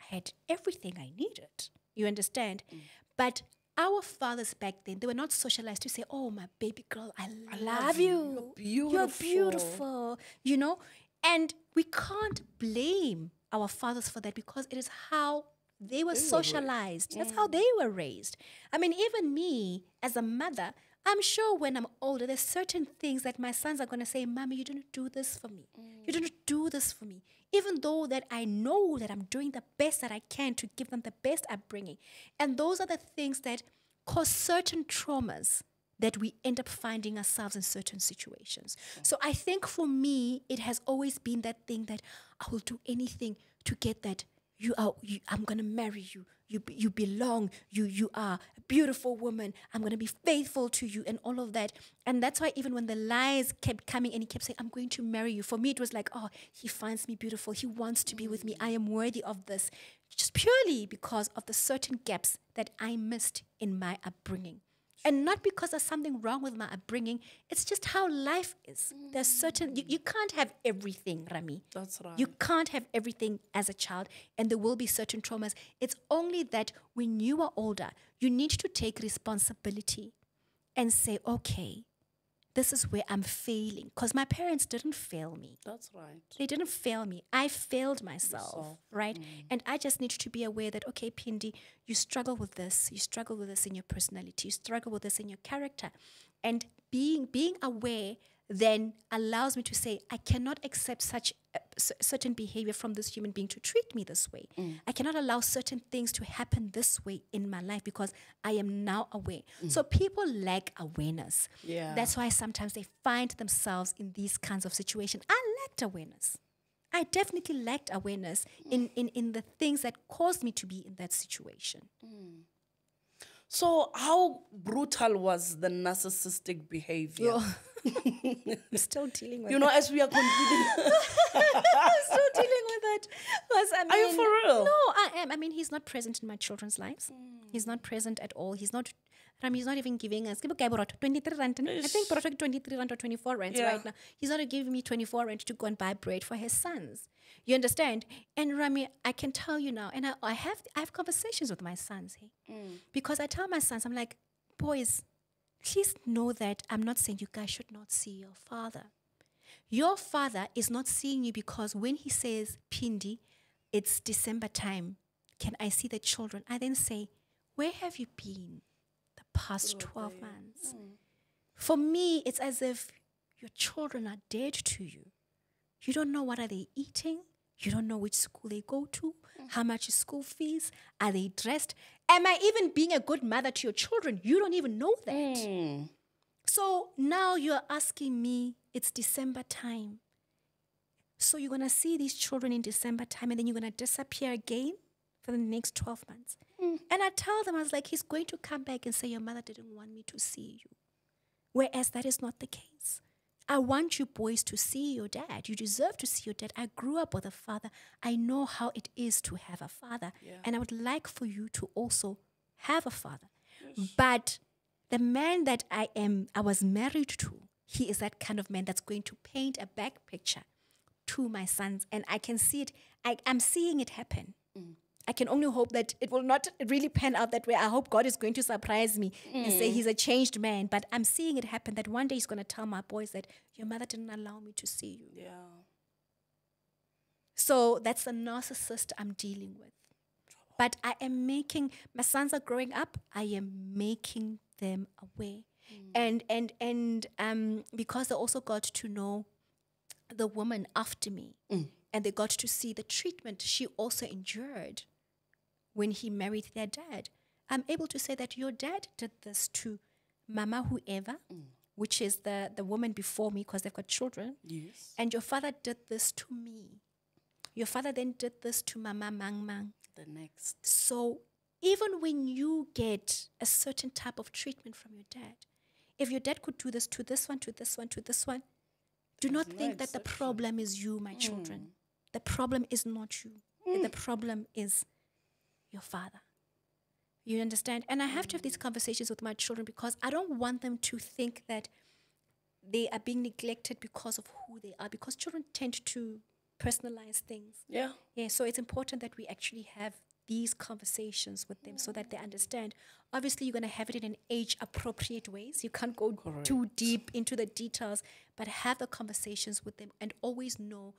I had everything I needed. You understand? Mm. But our fathers back then, they were not socialized to say, Oh, my baby girl, I, love, you. You're beautiful. You're beautiful." beautiful. You know? And we can't blame our fathers for that because it is how they were socialized. That's how they were raised. I mean, even me as a mother, I'm sure when I'm older, there's certain things that my sons are going to say, Mommy, you didn't do this for me. You didn't do this for me. Even though that I know that I'm doing the best that I can to give them the best upbringing. And those are the things that cause certain traumas that we end up finding ourselves in certain situations. So I think for me, it has always been that thing that I will do anything to get that you are you, I'm gonna marry you. You you belong. You you are a beautiful woman. I'm gonna be faithful to you and all of that. And that's why even when the lies kept coming and he kept saying, I'm going to marry you. For me, it was like, oh, he finds me beautiful. He wants to be with me. I am worthy of this. Just purely because of the certain gaps that I missed in my upbringing. And not because there's something wrong with my upbringing, it's just how life is. There's mm. certain, you, you can't have everything, Rami. That's right. You can't have everything as a child, and there will be certain traumas. It's only that when you are older, you need to take responsibility and say, okay, this is where I'm failing. Because my parents didn't fail me. That's right. They didn't fail me. I failed myself, right? Mm. And I just need to be aware that, okay, Phindi, you struggle with this. You struggle with this in your personality. You struggle with this in your character. And being being aware then allows me to say, I cannot accept such uh, a, certain behavior from this human being to treat me this way. Mm. I cannot allow certain things to happen this way in my life because I am now aware. Mm. So people lack awareness. Yeah. That's why sometimes they find themselves in these kinds of situations. I lacked awareness. I definitely lacked awareness mm. in, in, in the things that caused me to be in that situation. So, how brutal was the narcissistic behavior? [laughs] I'm still dealing with You know, as we are concluding, [laughs] I'm still dealing with it. 'Cause, I Are you for real? No, I am. I mean, he's not present in my children's lives. Hmm. He's not present at all. He's not. I mean, he's not even giving us. 23 rand. I think Borot 23 rand or 24 rand Yeah. right now. He's not giving me 24 rand to go and buy bread for his sons. You understand? And Rami, I can tell you now, and I, I have I have conversations with my sons, hey, mm. because I tell my sons, I'm like, boys, please know that I'm not saying you guys should not see your father. Your father is not seeing you because when he says, Phindi, it's December time, can I see the children? I then say, Where have you been the past 12 months? Mm. For me, it's as if your children are dead to you. You don't know what are they eating. You don't know which school they go to. Mm. How much is school fees? Are they dressed? Am I even being a good mother to your children? You don't even know that. Mm. So now you're asking me, it's December time. So you're going to see these children in December time and then you're going to disappear again for the next 12 months. Mm. And I tell them, I was like, he's going to come back and say, Your mother didn't want me to see you. Whereas that is not the case. I want you boys to see your dad. You deserve to see your dad. I grew up with a father. I know how it is to have a father. And I would like for you to also have a father. But the man that I am, I was married to, he is that kind of man that's going to paint a back picture to my sons. And I can see it, I, I'm seeing it happen. Mm. I can only hope that it will not really pan out that way. I hope God is going to surprise me and say mm. he's a changed man. But I'm seeing it happen that one day he's going to tell my boys that your mother didn't allow me to see you. yeah. So that's the narcissist I'm dealing with. But I am making my sons are growing up. I am making them aware, mm. and and and um because they also got to know the woman after me, mm. and they got to see the treatment she also endured when he married their dad. I'm able to say that your dad did this to Mama whoever, mm. which is the the woman before me because they've got children. Yes. And your father did this to me. Your father then did this to Mama Mang Mang. The next. So even when you get a certain type of treatment from your dad, if your dad could do this to this one, to this one, to this one, do not no think that the problem is you, my children. Mm. The problem is not you. Mm. The problem is your father. You understand? And I have to have these conversations with my children because I don't want them to think that they are being neglected because of who they are, because children tend to personalize things. Yeah. Yeah, so it's important that we actually have these conversations with them so that they understand. Obviously, you're going to have it in an age appropriate ways. You can't go too deep into the details, but have the conversations with them and always know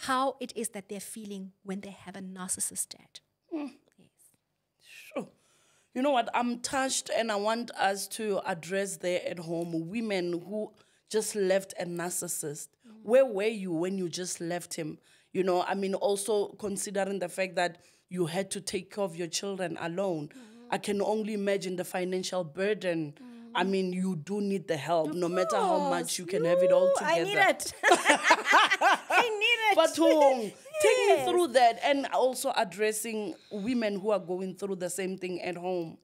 how it is that they're feeling when they have a narcissist dad. Yes. You know what? I'm touched, and I want us to address there at home women who just left a narcissist. Where were you when you just left him? You know, I mean, also considering the fact that you had to take care of your children alone. I can only imagine the financial burden. I mean, you do need the help, no matter how much you can have it all together. [laughs] I need it. I need it. But Take me through that and also addressing women who are going through the same thing at home.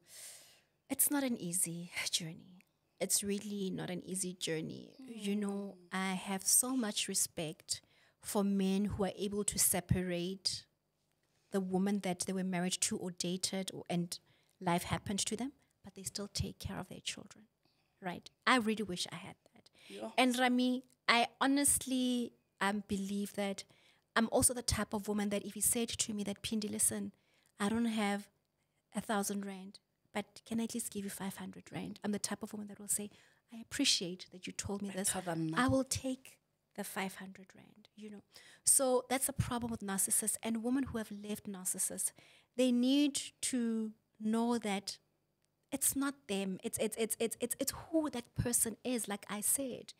It's not an easy journey. It's really not an easy journey. You know, I have so much respect for men who are able to separate the woman that they were married to or dated or, and life happened to them, but they still take care of their children. Right? I really wish I had that. And Rami, I honestly um, believe that I'm also the type of woman that if he said to me that Phindi, listen, I don't have a thousand rand, but can I at least give you 500 rand? I'm the type of woman that will say, I appreciate that you told me this. I will take the 500 rand, you know. So that's a problem with narcissists and women who have left narcissists. They need to know that it's not them. It's it's it's it's it's it's who that person is, like I said.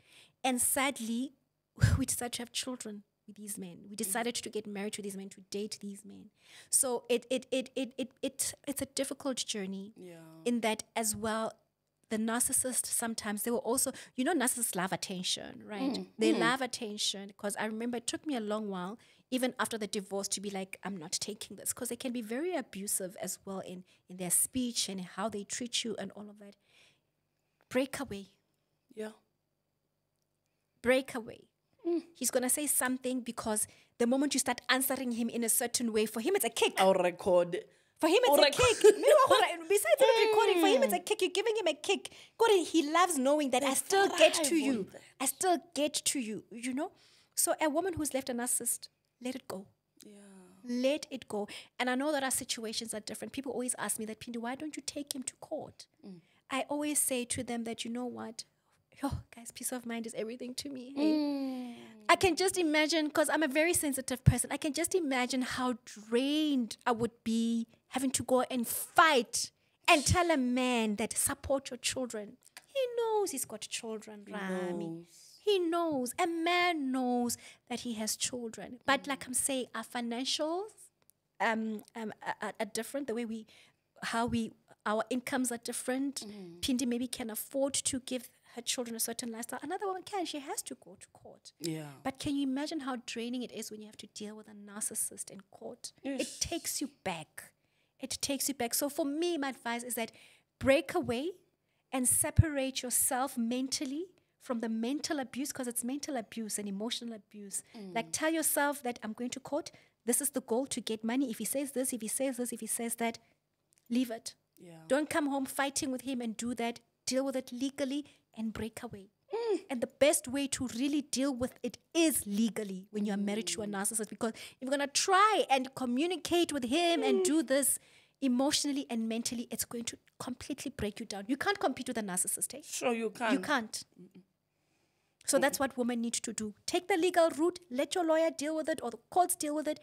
And sadly, [laughs] we decided to have children with these men. We mm. decided to get married to these men, to date these men. So it it it it it, it it's a difficult journey. Yeah. In that as well, the narcissist sometimes they will also you know narcissists love attention, right? Mm. They mm. love attention because I remember it took me a long while even after the divorce to be like i'm not taking this because they can be very abusive as well in in their speech and how they treat you and all of that break away Yeah. break away he's going to say something because the moment you start answering him in a certain way for him it's a kick I'll record. for him, it's a kick. Meanwhile, hold on, [laughs] Besides not recording, for him, it's a kick. You're giving him a kick. God, he loves knowing that I still get to you. I still get to you, you know? So, a woman who's left a narcissist, let it go. Yeah. Let it go. And I know that our situations are different. People always ask me that, Phindi, why don't you take him to court? I always say to them that, you know what? Oh, guys, peace of mind is everything to me. hey. I can just imagine, because I'm a very sensitive person, I can just imagine how drained I would be having to go and fight and tell a man that support your children. He knows he's got children, Rami. He knows. A man knows that he has children. But like I'm saying, our financials um, um, are, are- are different. The way we, how we, our incomes are different. Phindi maybe can afford to give her children a certain lifestyle. Another woman can. She has to go to court. Yeah. But can you imagine how draining it is when you have to deal with a narcissist in court? It takes you back. It takes you back. So for me, my advice is that break away and separate yourself mentally from the mental abuse because it's mental abuse and emotional abuse. Mm. Like tell yourself that I'm going to court. This is the goal to get money. If he says this, if he says this, if he says that, leave it. Yeah. Don't come home fighting with him and do that. Deal with it legally and break away. Mm. And the best way to really deal with it is legally when you're married to a mm. narcissist because if you're going to try and communicate with him and mm. do this emotionally and mentally, it's going to completely break you down. You can't compete with a narcissist. Eh? Sure, you can't. You can't. So that's what women need to do. Take the legal route, let your lawyer deal with it or the courts deal with it.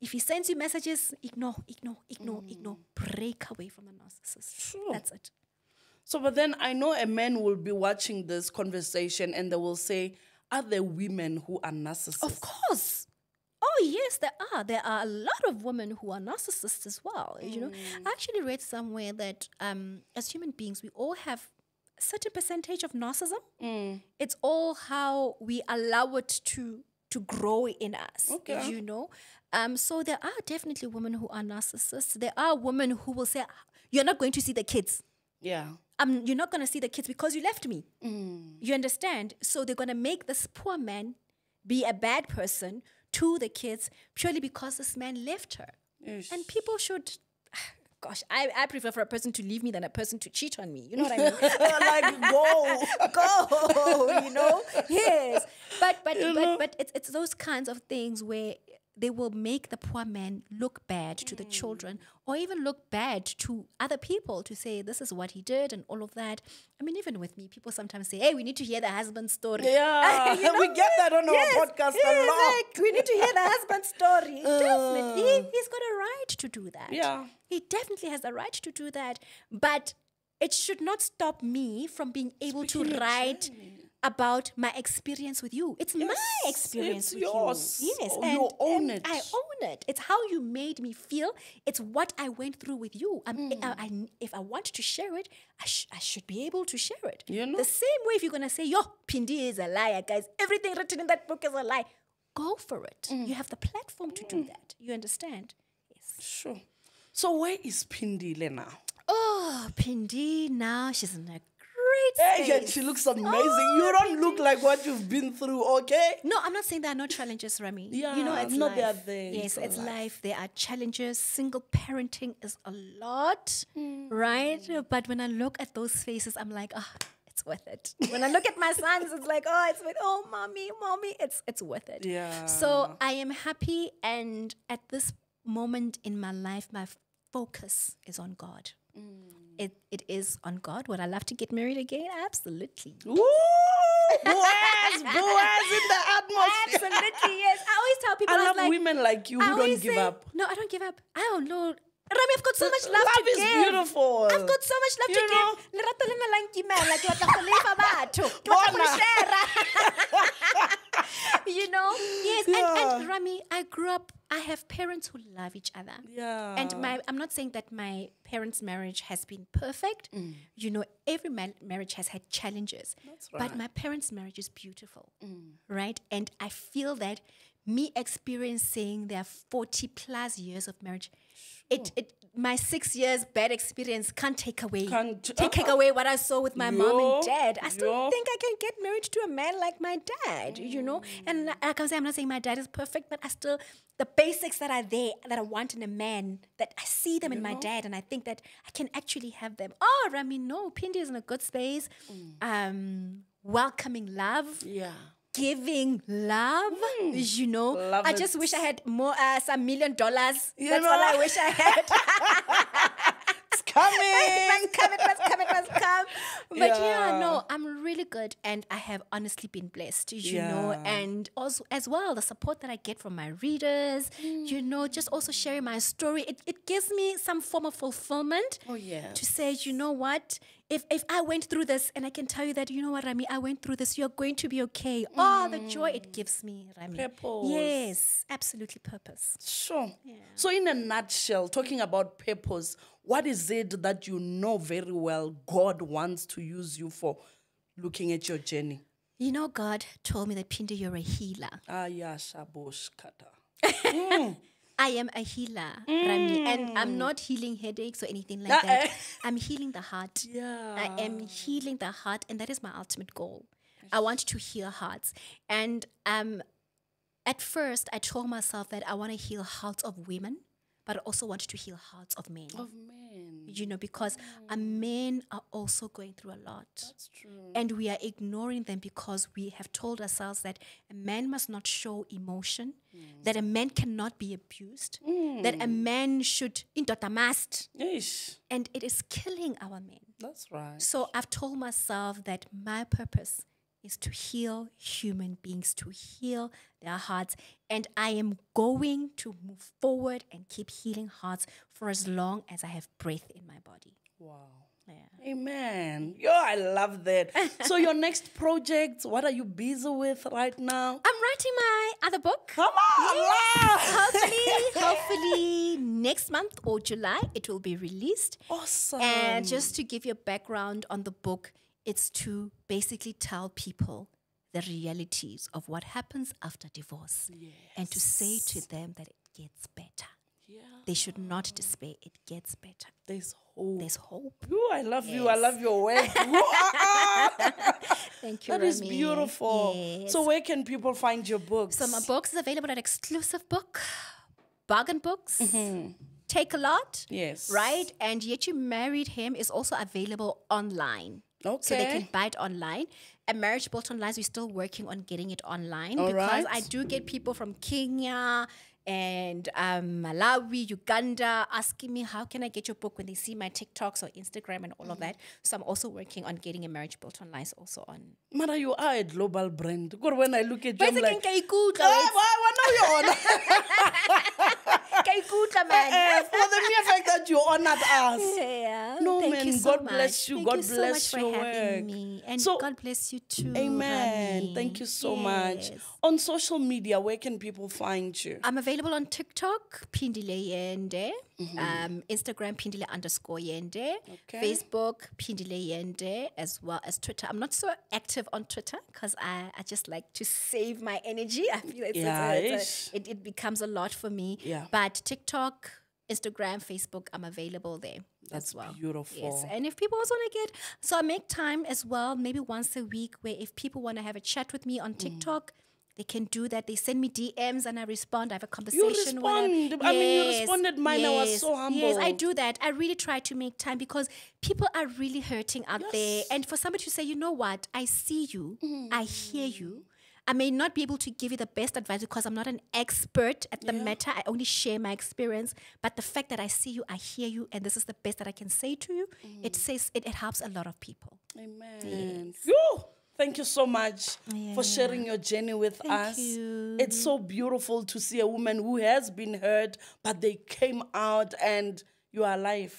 If he sends you messages, ignore, ignore, ignore, ignore. Break away from the narcissist. Sure. That's it. So, but then I know a man will be watching this conversation and they will say, Are there women who are narcissists? Of course. Oh yes, there are. There are a lot of women who are narcissists as well. You know, I actually read somewhere that um, as human beings, we all have a certain percentage of narcissism. It's all how we allow it to to grow in us. Okay. You know, um, so there are definitely women who are narcissists. There are women who will say, "You're not going to see the kids." Yeah. Um, you're not going to see the kids because you left me. You understand? So they're going to make this poor man be a bad person to the kids purely because this man left her. Yes. And people should, [sighs] gosh, I, I prefer for a person to leave me than a person to cheat on me. You know what I mean? [laughs] like, go. [laughs] go, you know? [laughs] Yes. But but but but it's it's those kinds of things where they will make the poor man look bad to the children or even look bad to other people to say this is what he did and all of that. I mean, even with me, people sometimes say, Hey, we need to hear the husband's story. Yeah, [laughs] You we get that on our podcast a lot. like, we need to hear the husband's story. [laughs] Uh. Definitely. He, he's got a right to do that. Yeah. He definitely has the right to do that. But it should not stop me from being able to Speaking your write about my experience with you. It's my experience it's with yours. you. Yes, Oh, and, you own it. I own it. It's how you made me feel. It's what I went through with you. Hmm. I, I- if I want to share it, I, sh- I should be able to share it. You know? The same way if you're gonna say, "Yo, Phindi is a liar, guys. Everything written in that book is a lie." Go for it. Mm. You have the platform to do that. You understand? Yes. Sure. So where is Phindile now? Oh, Phindi, now she's in a great Hey, yeah, she looks amazing. Oh, you don't look like what you've been through, okay? No, I'm not saying there are no challenges, Rami. you know, it's no, life. they are there. Yes, It's it's, life. life. There are challenges. Single parenting is a lot, Mm. right? But when I look at those faces, I'm like, ah, it's worth it. When I look at my sons, it's like, oh, it's with, oh, mommy, mommy, it's it's worth it. Yeah. So I am happy, and at this moment in my life, my focus is on God. Mm. It, it is on God. Would I love to get married again? Absolutely. Woo! Boaz, Boaz in the atmosphere. Absolutely, yes. I always tell people, I was love like, women like you I who don't give say- up. No, I don't give up. I don't know. Rami, I've got so much love, Love to is give. beautiful. I've got so much love You to know? give. Lerato lena la nkimela, ke batla go lefa batho. Ke batla go share. [laughs] [laughs] You know? Yes. And, Yeah. and Rami, I grew up, I have parents who love each other. Yeah. And my, I'm not saying that my parents' marriage has been perfect. Mm. You know, every ma- marriage has had challenges. That's right. But my parents' marriage is beautiful, mm. right? And I feel that me experiencing their 40 plus years of marriage, it, it my six years bad experience can't take away Can't- take, take away what I saw with my mom and dad. I still yo. think I can get married to a man like my dad, you know. And like I say, I'm not saying my dad is perfect, but I still the basics that are there that I want in a man that I see them in my dad, and I think that I can actually have them. Oh, Rami, no, Phindi is in a good space. Um, welcoming love yeah. Giving love. You know, Mm. Love I it. just wish I had more, uh, some million dollars. You That's all? I wish I had. [laughs] It's coming. [laughs] it must come, it must come, it must come. But yeah. Yeah. no, I'm really good and I have honestly been blessed, you know, and also as well, the support that I get from my readers, you know, just also sharing my story, it, it gives me some form of fulfillment Oh, yes. to say, you know what, if, if I went through this and I can tell you that, you know what, Rami, I went through this, you're going to be okay. Oh, the joy it mm. gives me, Rami. Purpose. Yes, absolutely purpose. Sure. So, in a nutshell, talking about purpose, what is it that you know very well God wants to use you for looking at your journey? You know, God told me that Pinda, you're a healer. Ah, yeah, shabosh kata. [laughs] Mm. I am a healer, Rami, and I'm not healing headaches or anything like Uh, that. [laughs] I'm healing the heart. Yeah. I am healing the heart, and that is my ultimate goal. I want to heal hearts. And um, at first, I told myself that I want to heal hearts of women, but I also want to heal hearts of men. Of men. You know, because uh, men are also going through a lot. That's true. And we are ignoring them because we have told ourselves that a man must not show emotion, that a man cannot be abused, that a man should indoda must. Ish. And it is killing our men. That's right. So I've told myself that my purpose is to heal human beings, to heal their hearts. And I am going to move forward and keep healing hearts for as long as I have breath in my body. Wow. Yeah. Amen. Yo, I love that. [laughs] so, your next project, what are you busy with right now? I'm writing my other book. Come on, love. hopefully, [laughs] hopefully next month or July it will be released. Awesome. And just to give you a background on the book, it's to basically tell people the realities of what happens after divorce and to say to them that it gets better. yeah, They should not despair, it gets better. there's hope. There's hope. Ooh, I love you. I love your work. [laughs] Thank you. That is Rami. beautiful. Yes. So, where can people find your books? So my books is available at Exclusive Book, Bargain Books, Mm-hmm. Takealot. Yes. Right? And Yet You Married Him is also available online. So they can buy it online. A Marriage Built Online, we're still working on getting it online All because right. I do get people from Kenya and um, Malawi, Uganda, asking me how can I get your book when they see my TikToks or Instagram and all of that. So I'm also working on getting a marriage built online lies also on. Mara, you are a global brand. Because when I look at you, I'm like, like, "Ka ikutlwa, "Ah, wait, why- why you're on?" [laughs] [laughs] ka ikutlwa, man." Eh, for the mere fact that you honored us. [laughs] Yeah. No, Thank man, you so God bless much. you. Thank God you so bless much your for having work. me. And So- God bless you too. Amen. Rami. Thank you so much. On social media, where can people find you? I'm available on TikTok, Phindile Yende, um, Instagram, Phindile underscore Yende, Okay. Facebook, Phindile Yende, as well as Twitter. I'm not so active on Twitter because I, I just like to save my energy. I feel it's, it's it's a, it, it becomes a lot for me. Yeah. But TikTok, Instagram, Facebook, I'm available there That's as well. beautiful. Yes. And if people also want to get, so I make time as well, maybe once a week, where if people want to have a chat with me on Mm. They can do that. They send me DMs and I respond. I have a conversation. with them. respond. I mean, you responded mine. I was so humble. Yes, I do that. I really try to make time because people are really hurting out there. And for somebody to say, you know what, I see you, Mm. I hear you. I may not be able to give you the best advice because I'm not an expert at the matter. I only share my experience. But the fact that I see you, I hear you, and this is the best that I can say to you, it says it, it helps a lot of people. Amen. Yo, thank you so much for sharing your journey with Thank us. you. It's so beautiful to see a woman who has been hurt, but they came out and you are alive.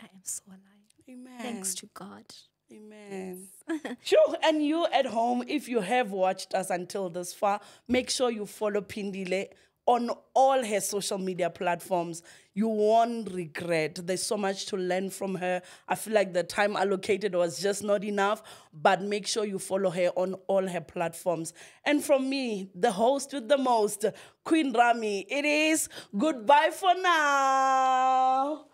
I am so alive. Amen. Thanks to God. Amen. [laughs] sure. And you at home, if you have watched us until this far, make sure you follow Phindile on all her social media platforms. You won't regret. There's so much to learn from her. I feel like the time allocated was just not enough, but make sure you follow her on all her platforms. And from me, the host with the most, Queen Rami, it is goodbye for now.